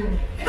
you.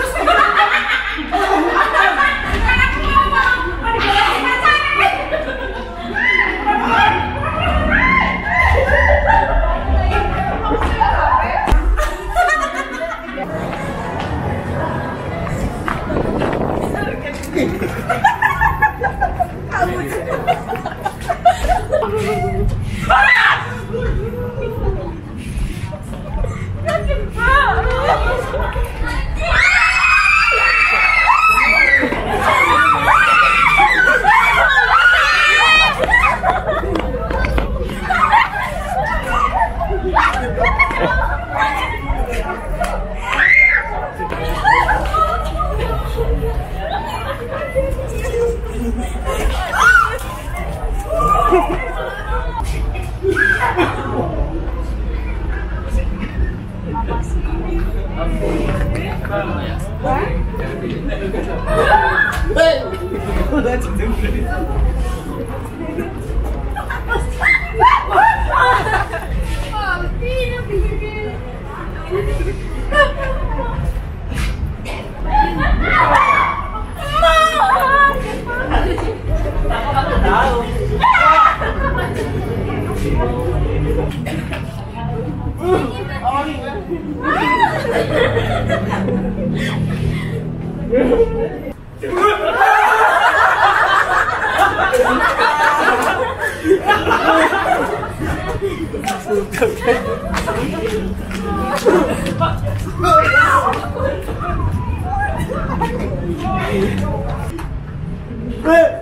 Hey!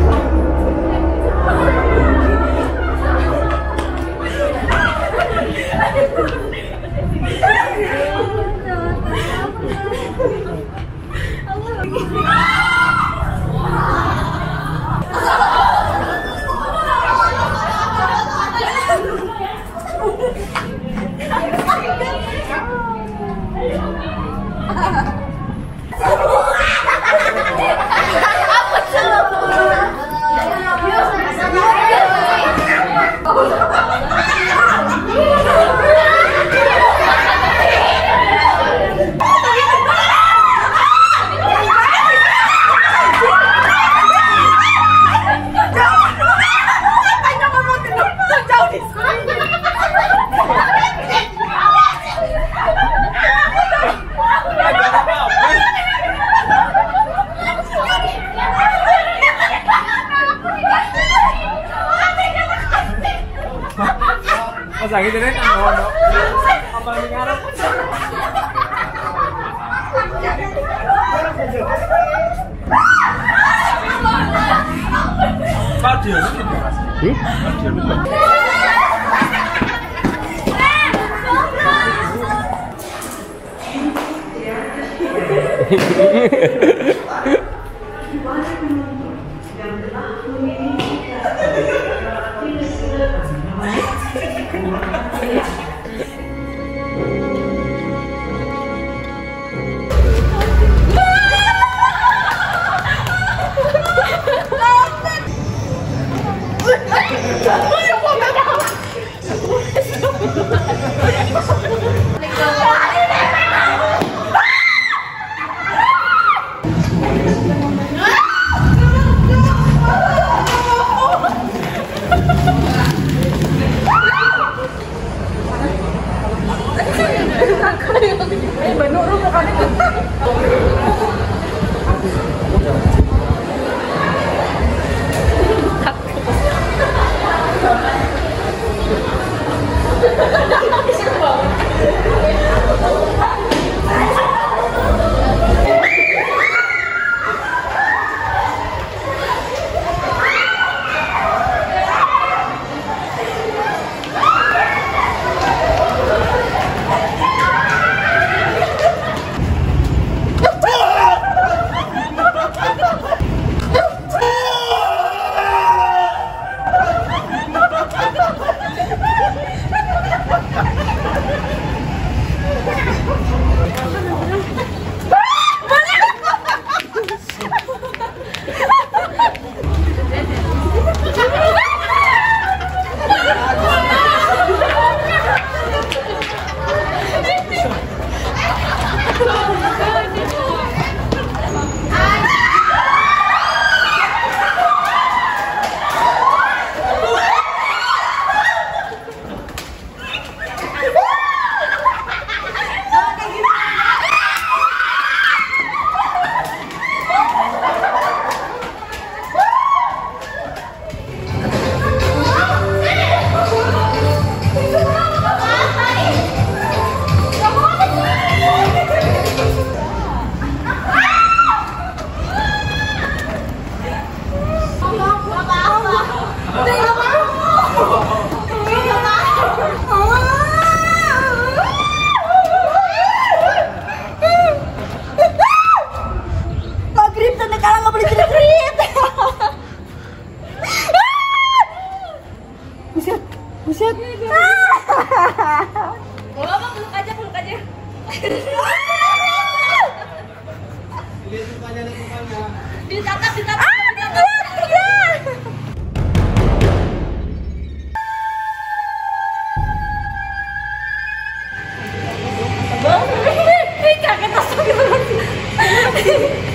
응? 看那个ハハハハ!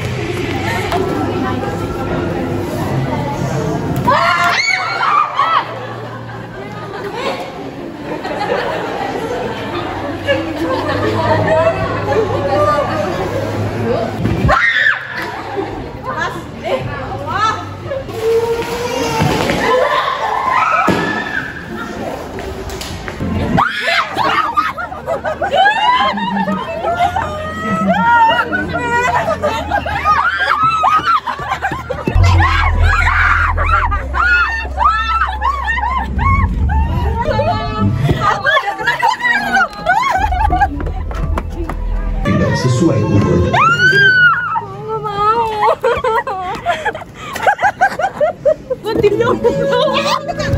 Tinyong mo! Carlton!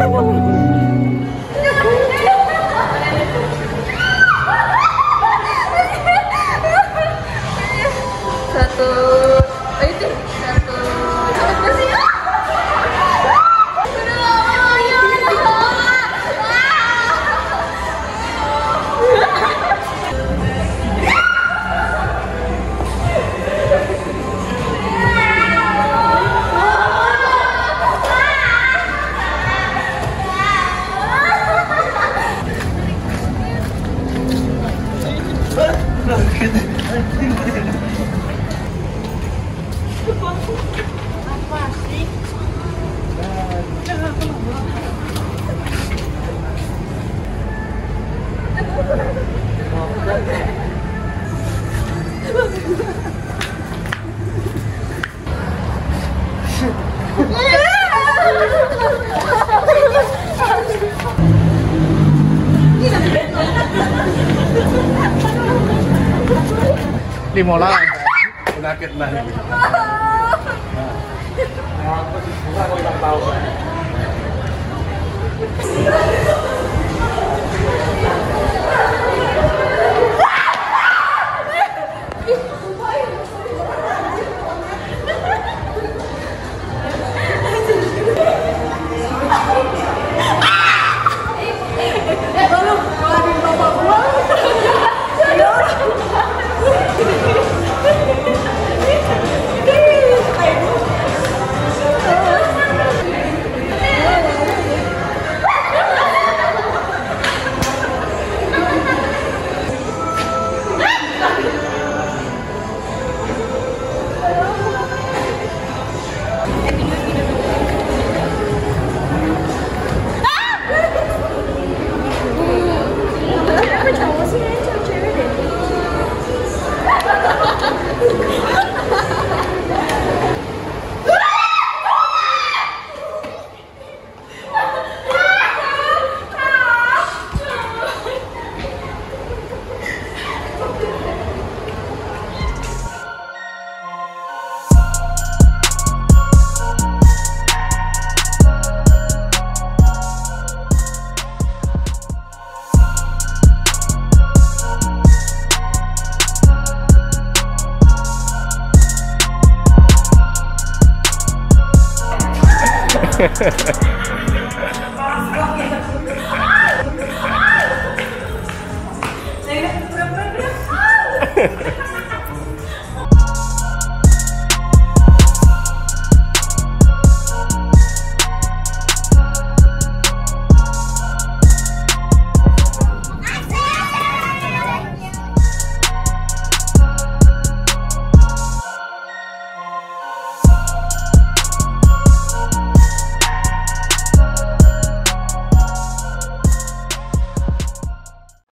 Carlton! Limola. Sakit na. Thank.